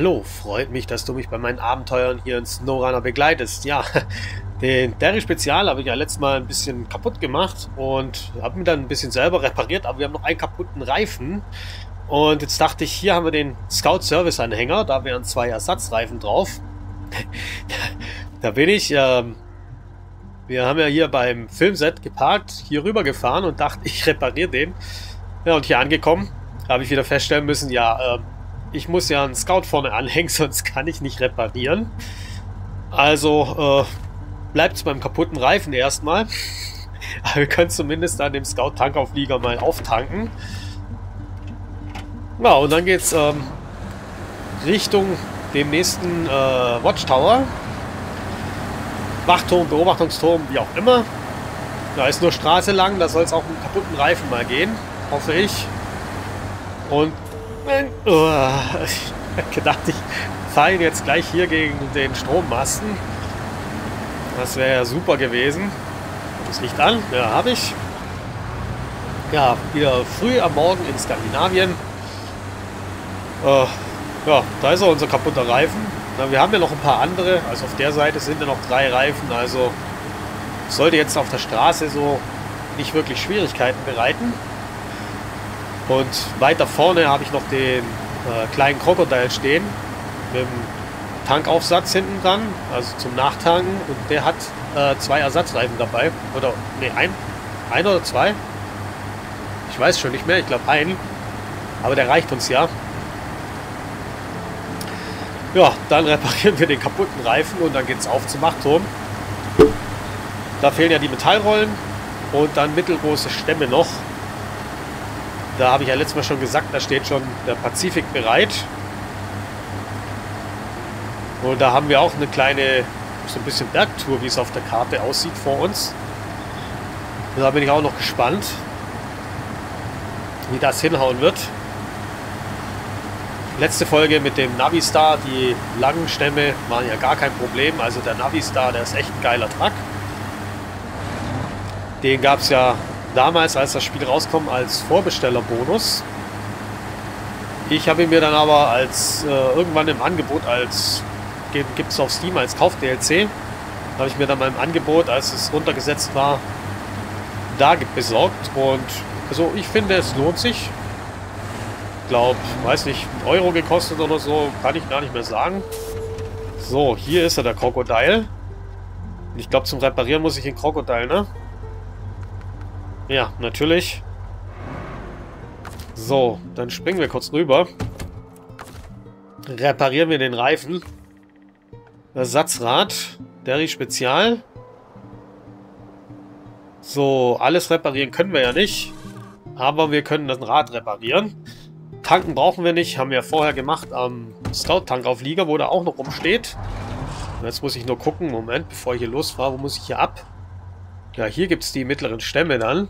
Hallo, freut mich, dass du mich bei meinen Abenteuern hier in SnowRunner begleitest. Ja, den Derry Spezial habe ich ja letztes Mal ein bisschen kaputt gemacht und habe ihn dann ein bisschen selber repariert, aber wir haben noch einen kaputten Reifen. Und jetzt dachte ich, hier haben wir den Scout Service Anhänger, da wären zwei Ersatzreifen drauf. da bin ich, ähm, wir haben ja hier beim Filmset geparkt, hier rüber gefahren und dachte, ich repariere den. Ja, und hier angekommen, habe ich wieder feststellen müssen, ja, ähm, ich muss ja einen Scout vorne anhängen, sonst kann ich nicht reparieren. Also äh, bleibt es beim kaputten Reifen erstmal. Aber wir können zumindest an dem Scout-Tankauflieger mal auftanken. Ja, und dann geht's ähm, Richtung dem nächsten äh, Watchtower. Wachturm, Beobachtungsturm, wie auch immer. Da ist nur Straße lang, da soll es auch einen kaputten Reifen mal gehen, hoffe ich. Und Oh, ich gedacht, ich fahre ihn jetzt gleich hier gegen den Strommasten. Das wäre ja super gewesen. Das Licht an, ja, habe ich. Ja, wieder früh am Morgen in Skandinavien. Äh, ja, da ist auch unser kaputter Reifen. Na, wir haben ja noch ein paar andere. Also auf der Seite sind ja noch drei Reifen. Also sollte jetzt auf der Straße so nicht wirklich Schwierigkeiten bereiten. Und weiter vorne habe ich noch den äh, kleinen Krokodil stehen mit dem Tankaufsatz hinten dran, also zum Nachtanken. Und der hat äh, zwei Ersatzreifen dabei. Oder, ne, ein, ein oder zwei? Ich weiß schon nicht mehr, ich glaube ein. Aber der reicht uns ja. Ja, dann reparieren wir den kaputten Reifen und dann geht es auf zum Machtturm. Da fehlen ja die Metallrollen und dann mittelgroße Stämme noch. Da habe ich ja letztes Mal schon gesagt, da steht schon der Pazifik bereit. Und da haben wir auch eine kleine, so ein bisschen Bergtour, wie es auf der Karte aussieht vor uns. Da bin ich auch noch gespannt, wie das hinhauen wird. Letzte Folge mit dem Navistar, die langen Stämme waren ja gar kein Problem. Also der Navistar, der ist echt ein geiler Truck. Den gab es ja damals, als das Spiel rauskommt, als Vorbestellerbonus. Ich habe ihn mir dann aber als äh, irgendwann im Angebot als gibt es auf Steam als Kauf-DLC. Habe ich mir dann im Angebot, als es runtergesetzt war, da besorgt. Und also ich finde, es lohnt sich. Ich glaube, weiß nicht, Euro gekostet oder so, kann ich gar nicht mehr sagen. So, hier ist er, der Krokodil. Ich glaube, zum Reparieren muss ich den Krokodil, ne? Ja, natürlich. So, dann springen wir kurz rüber. Reparieren wir den Reifen. Ersatzrad. Derry Spezial. So, alles reparieren können wir ja nicht. Aber wir können das Rad reparieren. Tanken brauchen wir nicht. Haben wir vorher gemacht am Scout-Tankauflieger, wo der auch noch rumsteht. Jetzt muss ich nur gucken. Moment, bevor ich hier losfahre, wo muss ich hier ab? Ja, hier gibt es die mittleren Stämme dann.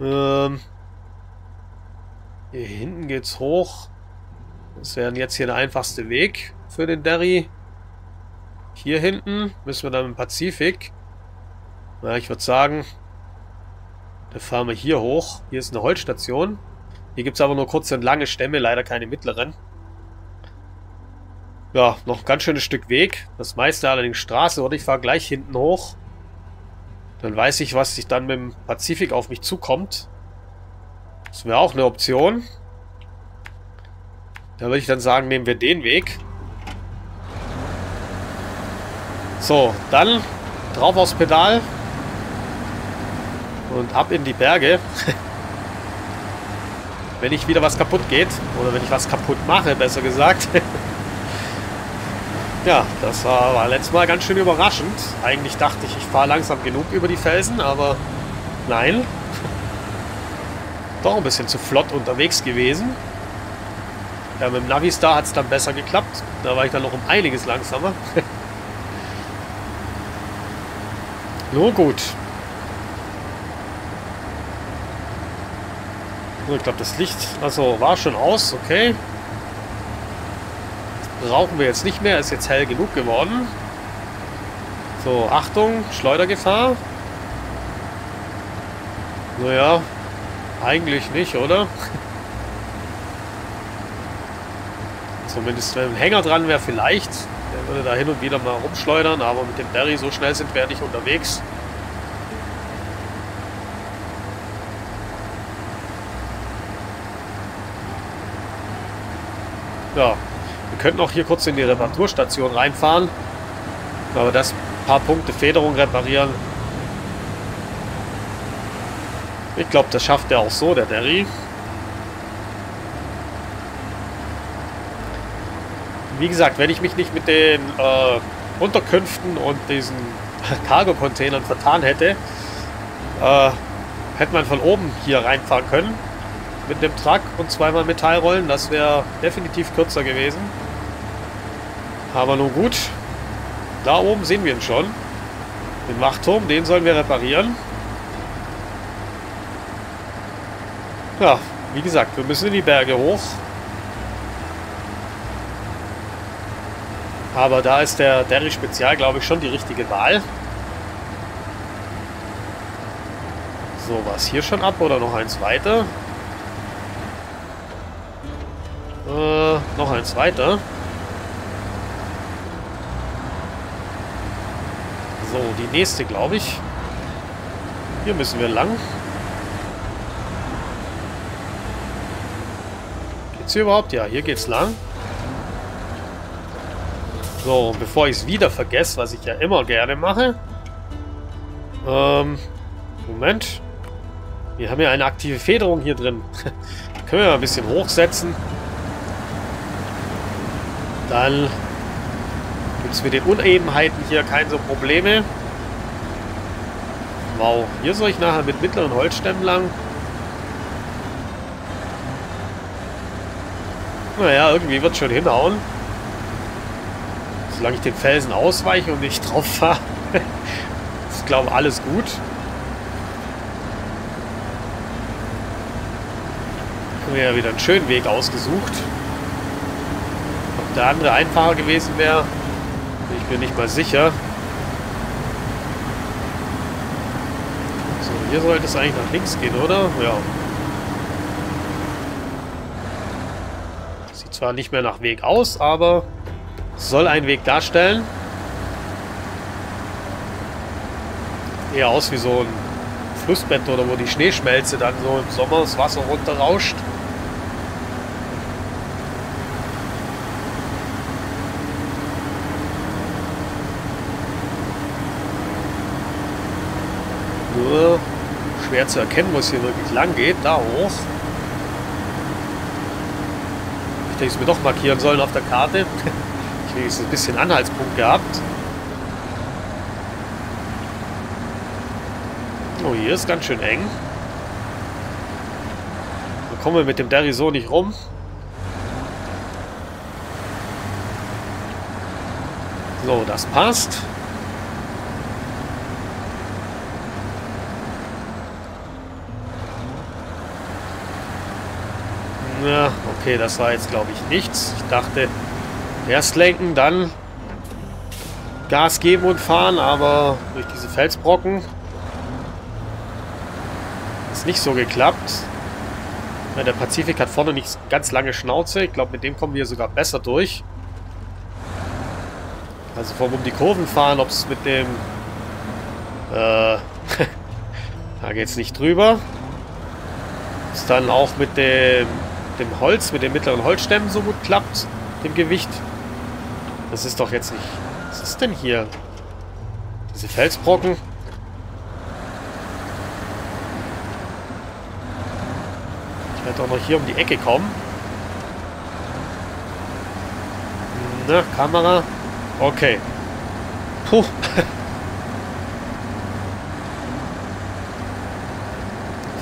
Ähm, hier hinten geht's hoch. Das wäre jetzt hier der einfachste Weg für den Derry. Hier hinten müssen wir dann im Pazifik. Na, ich würde sagen, da fahren wir hier hoch. Hier ist eine Holzstation. Hier gibt es aber nur kurze und lange Stämme, leider keine mittleren. Ja, noch ein ganz schönes Stück Weg. Das meiste allerdings Straße, oder? Ich fahre gleich hinten hoch. Dann weiß ich, was sich dann mit dem Pazifik auf mich zukommt. Das wäre auch eine Option. Da würde ich dann sagen, nehmen wir den Weg. So, dann drauf aufs Pedal. Und ab in die Berge. wenn ich wieder was kaputt geht. Oder wenn ich was kaputt mache, besser gesagt. Ja, das war, letztes Mal ganz schön überraschend. Eigentlich dachte ich, ich fahre langsam genug über die Felsen, aber nein. Doch ein bisschen zu flott unterwegs gewesen. Ja, mit dem Navistar hat es dann besser geklappt. Da war ich dann noch um einiges langsamer. Nur gut. Ich glaube, das Licht also war schon aus, okay brauchen wir jetzt nicht mehr. Ist jetzt hell genug geworden. So, Achtung, Schleudergefahr. Naja, eigentlich nicht, oder? Zumindest wenn ein Hänger dran wäre vielleicht. Der würde da hin und wieder mal rumschleudern, aber mit dem Derry so schnell sind wir ja nicht unterwegs. Ja, könnten auch hier kurz in die Reparaturstation reinfahren. Aber das paar Punkte Federung reparieren. Ich glaube, das schafft er auch so, der Derry. Wie gesagt, wenn ich mich nicht mit den äh, Unterkünften und diesen Cargo-Containern vertan hätte, äh, hätte man von oben hier reinfahren können mit dem Truck und zweimal Metallrollen. Das wäre definitiv kürzer gewesen. Aber nun gut. Da oben sehen wir ihn schon. Den Wachturm, den sollen wir reparieren. Ja, wie gesagt, wir müssen in die Berge hoch. Aber da ist der Derry Spezial, glaube ich, schon die richtige Wahl. So, war es hier schon ab oder noch eins weiter? Äh, noch eins weiter. So, die nächste, glaube ich. Hier müssen wir lang. Geht's hier überhaupt? Ja, hier geht's lang. So, bevor ich es wieder vergesse, was ich ja immer gerne mache. Ähm, Moment. Wir haben ja eine aktive Federung hier drin. Können wir mal ein bisschen hochsetzen. Dann es mit den Unebenheiten hier keine so Probleme. Wow, hier soll ich nachher mit mittleren Holzstämmen lang. Naja, irgendwie wird schon hinhauen. Solange ich den Felsen ausweiche und nicht drauf fahre, ist, glaube alles gut. Haben wir ja wieder einen schönen Weg ausgesucht der andere einfacher gewesen wäre, bin nicht mal sicher. So, hier sollte es eigentlich nach links gehen, oder? Ja. Sieht zwar nicht mehr nach Weg aus, aber soll einen Weg darstellen. Eher aus wie so ein Flussbett oder wo die Schneeschmelze dann so im Sommer das Wasser runterrauscht. Nur schwer zu erkennen, wo es hier wirklich lang geht. Da hoch. Ich denke, es mir doch markieren sollen auf der Karte. ich habe ein bisschen Anhaltspunkt gehabt. Oh, hier ist ganz schön eng. Da kommen wir mit dem Derry so nicht rum. So, das passt. Ja, okay, das war jetzt, glaube ich, nichts. Ich dachte, erst lenken, dann Gas geben und fahren, aber durch diese Felsbrocken ist nicht so geklappt. Der Pazifik hat vorne nicht ganz lange Schnauze. Ich glaube, mit dem kommen wir sogar besser durch. Also vom um die Kurven fahren, ob es mit dem... Äh, da geht es nicht drüber. Ist dann auch mit dem dem Holz, mit den mittleren Holzstämmen so gut klappt, dem Gewicht. Das ist doch jetzt nicht... Was ist denn hier? Diese Felsbrocken? Ich werde auch noch hier um die Ecke kommen. Na, Kamera. Okay. Puh.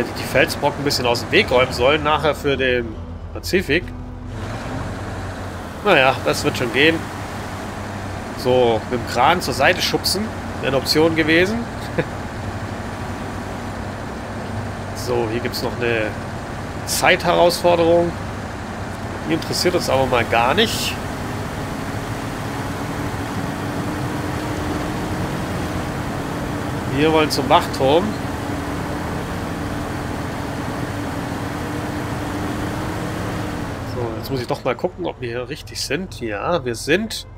ich die Felsbrocken ein bisschen aus dem Weg räumen sollen, nachher für den Pazifik. Naja, das wird schon gehen. So, mit dem Kran zur Seite schubsen, wäre eine Option gewesen. so, hier gibt es noch eine Zeitherausforderung. Die interessiert uns aber mal gar nicht. Wir wollen zum Wachturm. Jetzt muss ich doch mal gucken, ob wir hier richtig sind. Ja, wir sind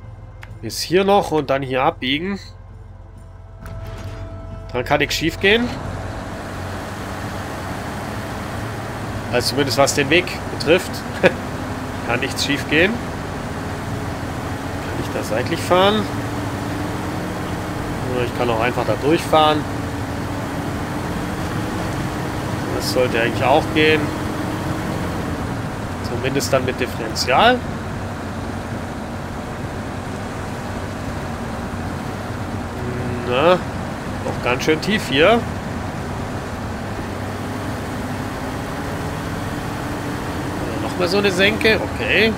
bis hier noch und dann hier abbiegen. Dann kann nichts schief gehen. Also zumindest was den Weg betrifft. kann nichts schief gehen. Kann ich da seitlich fahren? Ich kann auch einfach da durchfahren. Das sollte eigentlich auch gehen. Zumindest dann mit Differential. Na, noch ganz schön tief hier. Nochmal so eine Senke, okay.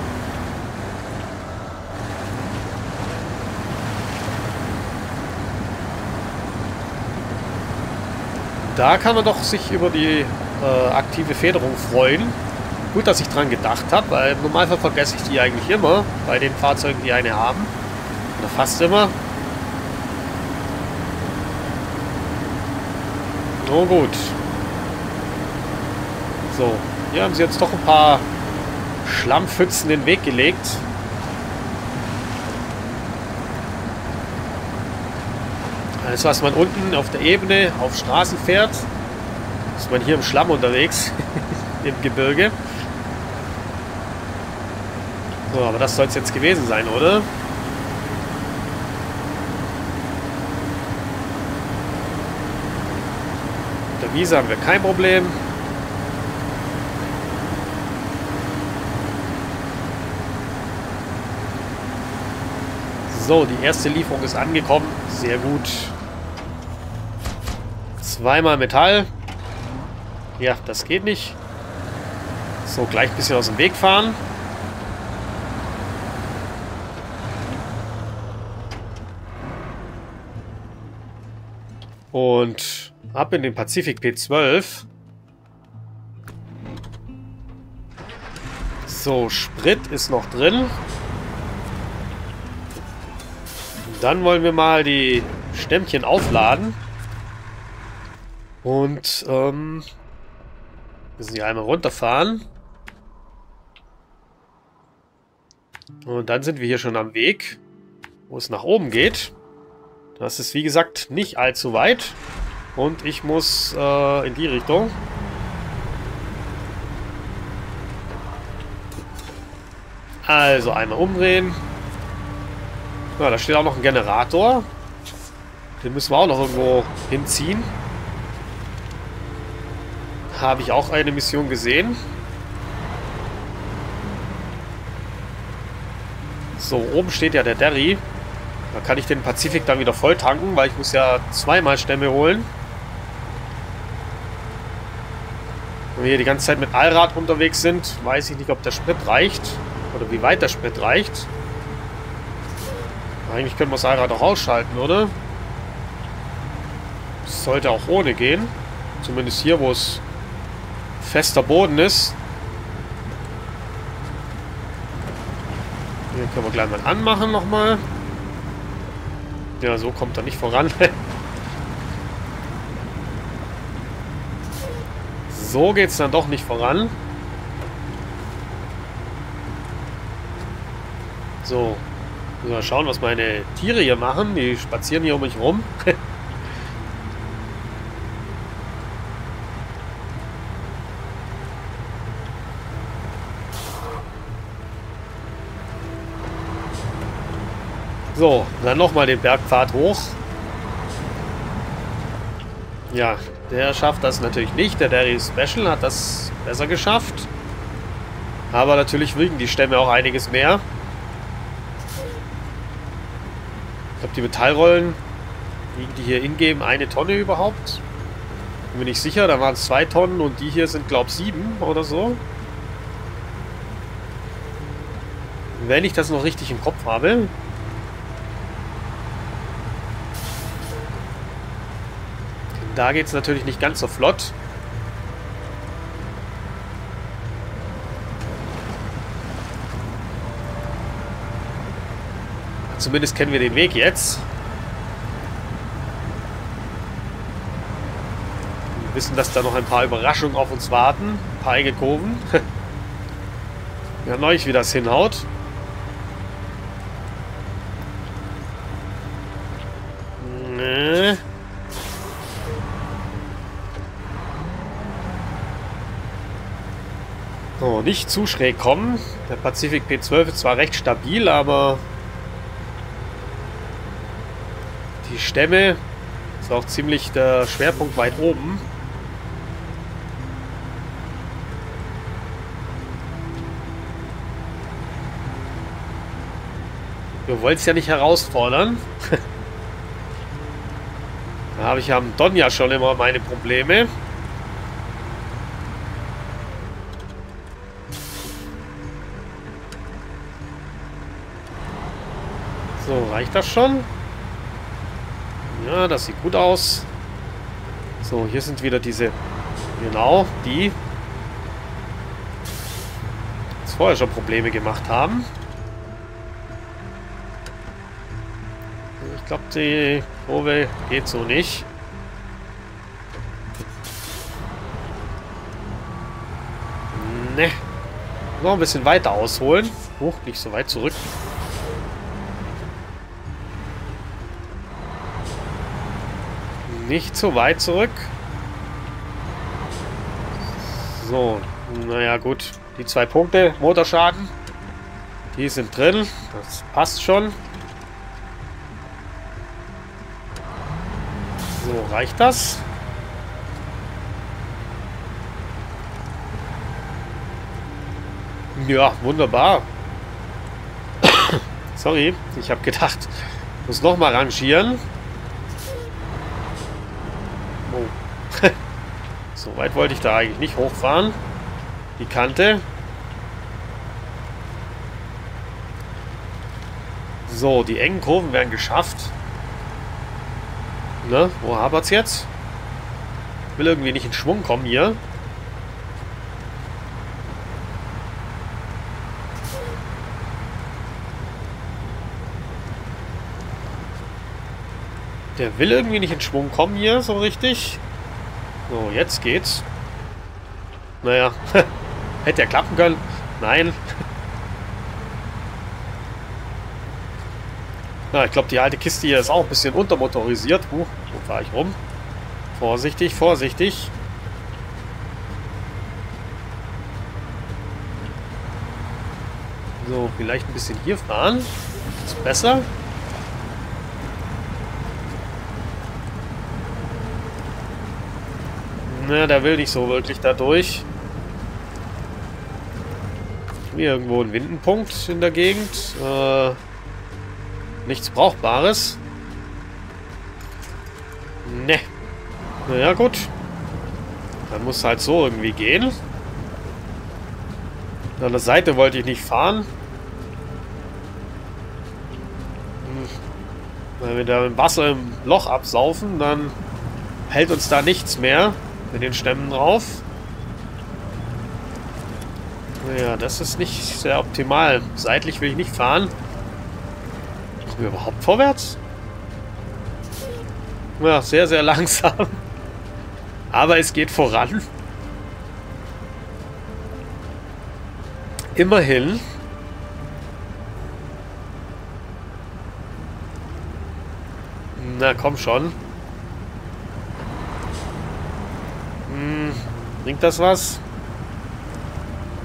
Da kann man doch sich über die äh, aktive Federung freuen. Gut, dass ich dran gedacht habe, weil im Normalfall vergesse ich die eigentlich immer bei den Fahrzeugen, die eine haben. Oder fast immer. Oh gut. So, hier haben sie jetzt doch ein paar Schlammpfützen den Weg gelegt. Alles, was man unten auf der Ebene auf Straßen fährt, ist man hier im Schlamm unterwegs, im Gebirge. So, aber das soll es jetzt gewesen sein, oder? der Wiese haben wir kein Problem. So, die erste Lieferung ist angekommen. Sehr gut. Zweimal Metall. Ja, das geht nicht. So, gleich ein bisschen aus dem Weg fahren. Und ab in den Pazifik P12. So, Sprit ist noch drin. Dann wollen wir mal die Stämmchen aufladen. Und, ähm, müssen hier einmal runterfahren. Und dann sind wir hier schon am Weg, wo es nach oben geht. Das ist wie gesagt nicht allzu weit. Und ich muss äh, in die Richtung. Also einmal umdrehen. Ja, da steht auch noch ein Generator. Den müssen wir auch noch irgendwo hinziehen. Habe ich auch eine Mission gesehen. So, oben steht ja der Derry. Da kann ich den Pazifik dann wieder voll tanken, weil ich muss ja zweimal Stämme holen. Wenn wir hier die ganze Zeit mit Allrad unterwegs sind, weiß ich nicht, ob der Sprit reicht. Oder wie weit der Sprit reicht. Eigentlich können wir das Allrad auch ausschalten, oder? Das sollte auch ohne gehen. Zumindest hier, wo es fester Boden ist. Hier können wir gleich mal anmachen nochmal. Ja, so kommt er nicht voran. so geht es dann doch nicht voran. So. Mal schauen, was meine Tiere hier machen. Die spazieren hier um mich rum. So, dann nochmal den Bergpfad hoch. Ja, der schafft das natürlich nicht. Der Derry Special hat das besser geschafft. Aber natürlich wiegen die Stämme auch einiges mehr. Ich glaube, die Metallrollen wiegen die hier ingeben eine Tonne überhaupt. Bin mir nicht sicher, da waren es zwei Tonnen und die hier sind, glaube ich, sieben oder so. Wenn ich das noch richtig im Kopf habe. Da geht es natürlich nicht ganz so flott. Zumindest kennen wir den Weg jetzt. Wir wissen, dass da noch ein paar Überraschungen auf uns warten. Ein paar enge Kurven. Ja, neulich, wie das hinhaut. So, nicht zu schräg kommen. Der Pacific P12 ist zwar recht stabil, aber die Stämme ist auch ziemlich der Schwerpunkt weit oben. Wollen es ja nicht herausfordern. da habe ich am Don ja schon immer meine Probleme. Reicht das schon? Ja, das sieht gut aus. So, hier sind wieder diese... Genau, die... Jetzt vorher schon Probleme gemacht haben. Ich glaube, die Kurve geht so nicht. Ne. Noch ein bisschen weiter ausholen. Hoch, nicht so weit zurück. Nicht zu weit zurück. So, naja gut. Die zwei Punkte Motorschaden, die sind drin. Das passt schon. So, reicht das? Ja, wunderbar. Sorry, ich habe gedacht, muss nochmal rangieren. So weit wollte ich da eigentlich nicht hochfahren. Die Kante. So, die engen Kurven werden geschafft. Ne, wo habert's jetzt? Will irgendwie nicht in Schwung kommen hier. Der will irgendwie nicht in Schwung kommen hier, so richtig. So, jetzt geht's. Naja, hätte ja klappen können. Nein. Na, ich glaube, die alte Kiste hier ist auch ein bisschen untermotorisiert. Huh, wo fahre ich rum? Vorsichtig, vorsichtig. So, vielleicht ein bisschen hier fahren. Ist besser. Ne, der will nicht so wirklich da durch. Hier irgendwo ein Windenpunkt in der Gegend. Äh, nichts Brauchbares. Ne. Naja, gut. Dann muss halt so irgendwie gehen. An der Seite wollte ich nicht fahren. Hm. Wenn wir da im Wasser im Loch absaufen, dann hält uns da nichts mehr. Mit den Stämmen drauf. Naja, das ist nicht sehr optimal. Seitlich will ich nicht fahren. Kommen wir überhaupt vorwärts? Ja, sehr, sehr langsam. Aber es geht voran. Immerhin. Na, komm schon. Bringt das was?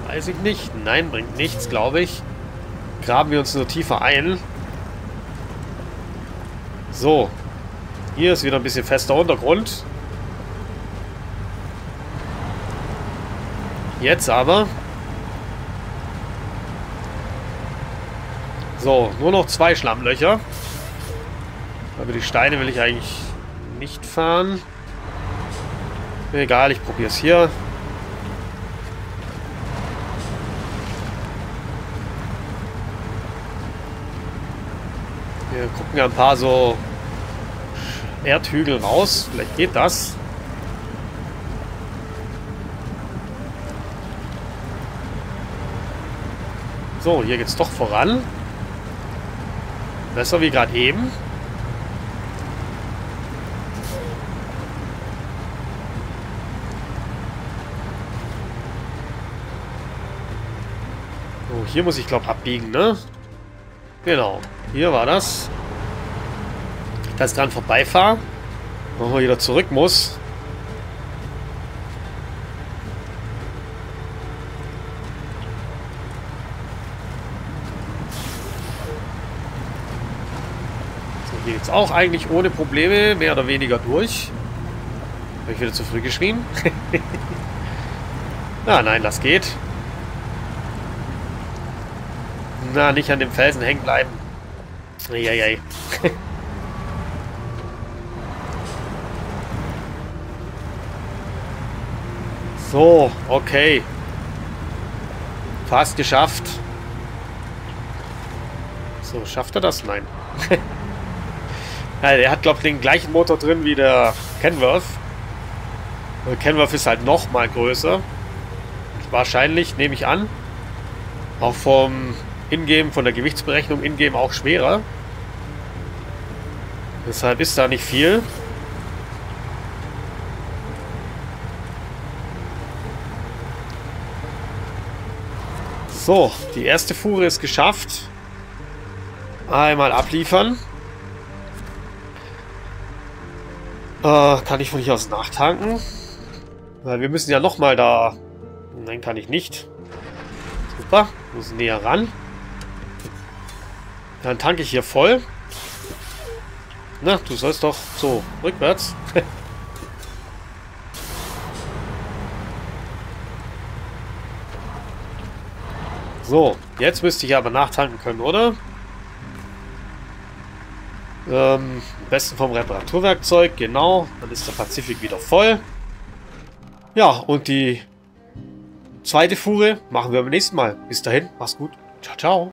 Weiß ich nicht. Nein, bringt nichts, glaube ich. Graben wir uns nur tiefer ein. So. Hier ist wieder ein bisschen fester Untergrund. Jetzt aber. So, nur noch zwei Schlammlöcher. Aber die Steine will ich eigentlich nicht fahren. Egal, ich probiere es hier. Wir gucken ein paar so Erdhügel raus. Vielleicht geht das. So, hier geht es doch voran. Besser wie gerade eben. Hier muss ich, glaube abbiegen, ne? Genau. Hier war das. Dass ich dran vorbeifahre. Und wieder zurück muss. So, hier geht's auch eigentlich ohne Probleme, mehr oder weniger durch. Habe ich wieder zu früh geschrien? ah, nein, das geht. Na, nicht an dem Felsen hängen bleiben. Eieiei. so, okay. Fast geschafft. So, schafft er das? Nein. ja, der hat, glaube ich, den gleichen Motor drin wie der Kenworth. Der Kenworth ist halt noch mal größer. Wahrscheinlich, nehme ich an. Auch vom Ingame, von der Gewichtsberechnung Ingame auch schwerer. Deshalb ist da nicht viel. So, die erste Fuhre ist geschafft. Einmal abliefern. Äh, kann ich von hier aus nachtanken? Weil wir müssen ja nochmal da... Nein, kann ich nicht. Super, muss näher ran. Dann tanke ich hier voll. Na, du sollst doch so rückwärts. so, jetzt müsste ich aber nachtanken können, oder? Ähm, am besten vom Reparaturwerkzeug, genau. Dann ist der Pazifik wieder voll. Ja, und die zweite Fuhre machen wir beim nächsten Mal. Bis dahin, mach's gut. Ciao, ciao.